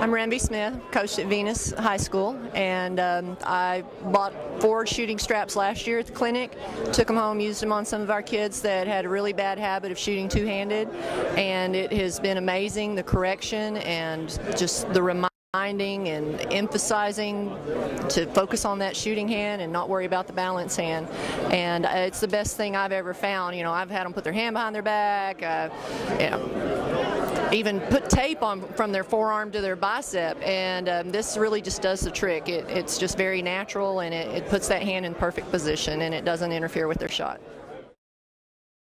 I'm Renvy Smith, coached at Venus High School, and um, I bought four shooting straps last year at the clinic. Took them home, used them on some of our kids that had a really bad habit of shooting two-handed, and it has been amazing the correction and just the reminding and emphasizing to focus on that shooting hand and not worry about the balance hand. And uh, it's the best thing I've ever found. You know, I've had them put their hand behind their back. Uh, you know, even put tape on from their forearm to their bicep, and um, this really just does the trick. It, it's just very natural, and it, it puts that hand in perfect position, and it doesn't interfere with their shot.